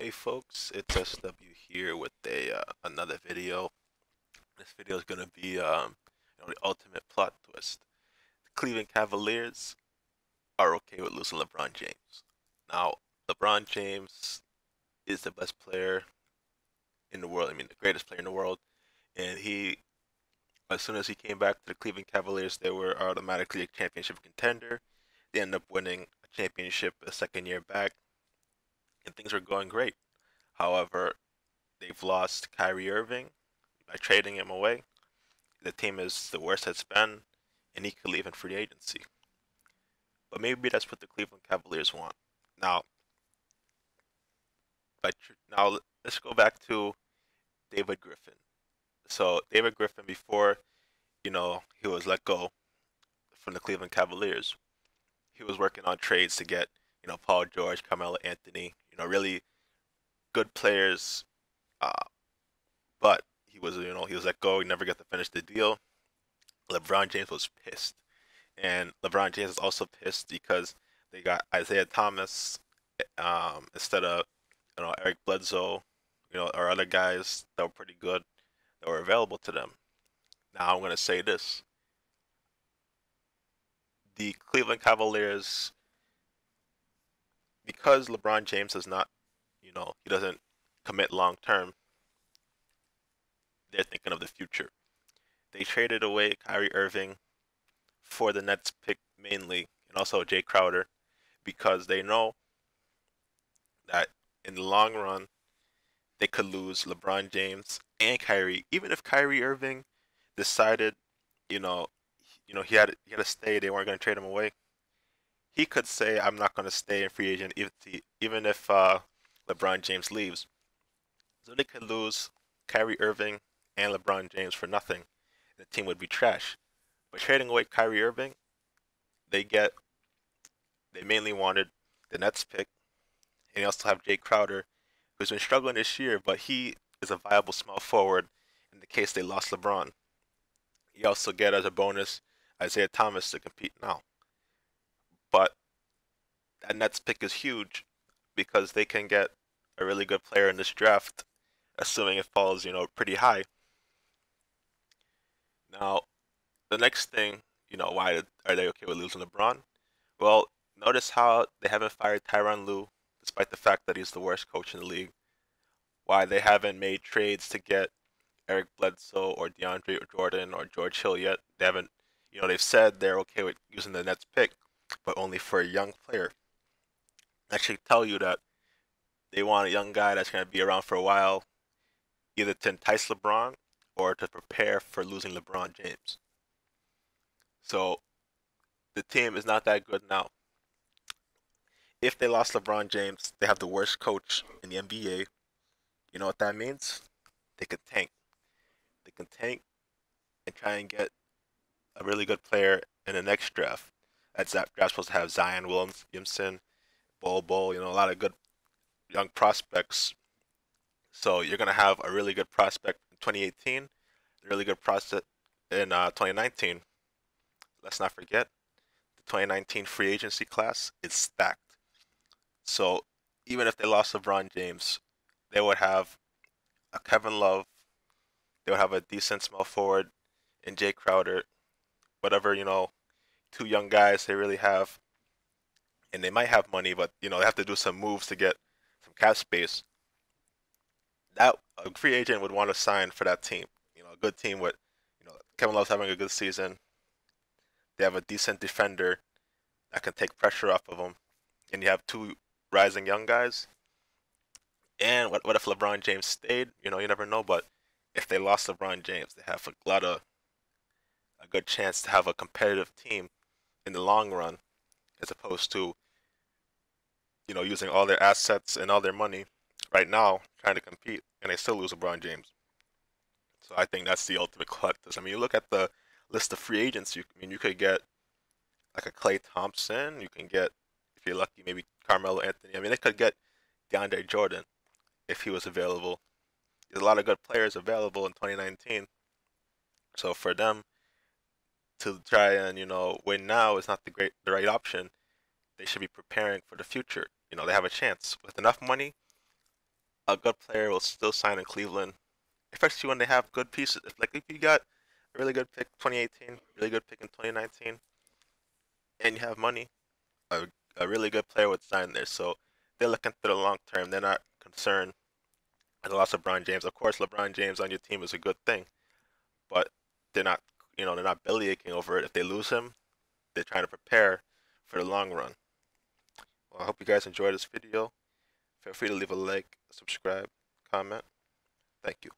Hey folks, it's SW here with a uh, another video. This video is gonna be um, you know, the ultimate plot twist. The Cleveland Cavaliers are okay with losing LeBron James. Now, LeBron James is the best player in the world. I mean, the greatest player in the world, and he, as soon as he came back to the Cleveland Cavaliers, they were automatically a championship contender. They ended up winning a championship a second year back and things are going great. However, they've lost Kyrie Irving by trading him away. The team is the worst it's been, and he could leave in free agency. But maybe that's what the Cleveland Cavaliers want. Now, but now let's go back to David Griffin. So David Griffin, before you know he was let go from the Cleveland Cavaliers, he was working on trades to get you know Paul George, Carmelo Anthony, you know, really good players. Uh, but he was, you know, he was let go. He never got to finish the deal. LeBron James was pissed, and LeBron James is also pissed because they got Isaiah Thomas um, instead of you know Eric Bledsoe, you know, or other guys that were pretty good that were available to them. Now I'm gonna say this: the Cleveland Cavaliers because LeBron James does not, you know, he doesn't commit long term. They're thinking of the future. They traded away Kyrie Irving for the Nets pick mainly, and also Jae Crowder, because they know that in the long run they could lose LeBron James and Kyrie. Even if Kyrie Irving decided, you know, you know he had he had to stay, they weren't going to trade him away he could say, "I'm not going to stay in free agent even even if uh, LeBron James leaves." So they could lose Kyrie Irving and LeBron James for nothing. The team would be trash. But trading away Kyrie Irving, they get. They mainly wanted the Nets pick, and they also have Jae Crowder, who's been struggling this year, but he is a viable small forward in the case they lost LeBron. You also get as a bonus Isaiah Thomas to compete now. But that Nets pick is huge because they can get a really good player in this draft, assuming it falls, you know, pretty high. Now, the next thing, you know, why are they okay with losing LeBron? Well, notice how they haven't fired Tyronn Lue, despite the fact that he's the worst coach in the league. Why they haven't made trades to get Eric Bledsoe or DeAndre Jordan or George Hill yet. They haven't, you know, they've said they're okay with using the Nets pick, but only for a young player. I actually, tell you that they want a young guy that's going to be around for a while, either to entice LeBron or to prepare for losing LeBron James. So the team is not that good now. If they lost LeBron James, they have the worst coach in the NBA. You know what that means? They could tank. They can tank and try and get a really good player in the next draft. That draft supposed to have Zion Williamson, Bol Bol, you know, a lot of good young prospects. So you're gonna have a really good prospect in 2018, a really good prospect in uh, 2019. Let's not forget the 2019 free agency class is stacked. So even if they lost LeBron James, they would have a Kevin Love, they would have a decent small forward in Jae Crowder, whatever you know two young guys they really have, and they might have money, but you know they have to do some moves to get some cap space. That a free agent would want to sign for that team. You know, a good team with, you know, Kevin Love's having a good season. They have a decent defender that can take pressure off of them, and you have two rising young guys. And what what if LeBron James stayed? You know, you never know. But if they lost LeBron James, they have a lot of a good chance to have a competitive team in the long run, as opposed to you know using all their assets and all their money right now trying to compete, and they still lose LeBron James. So I think that's the ultimate collectors. I mean, you look at the list of free agents. You I mean you could get like a Klay Thompson. You can get if you're lucky maybe Carmelo Anthony. I mean they could get DeAndre Jordan if he was available. There's a lot of good players available in 2019. So for them to try and you know win now is not the great the right option. They should be preparing for the future. You know they have a chance with enough money. a good player will still sign in Cleveland, especially when they have good pieces. Like if you got a really good pick 2018, really good pick in 2019, and you have money, a, a really good player would sign there. So they're looking for the long term. They're not concerned with the loss of LeBron James. Of course, LeBron James on your team is a good thing, but they're not, you know, they're not belly aching over it. If they lose him, they're trying to prepare for the long run. Well, I hope you guys enjoyed this video. Feel free to leave a like, subscribe, comment. Thank you.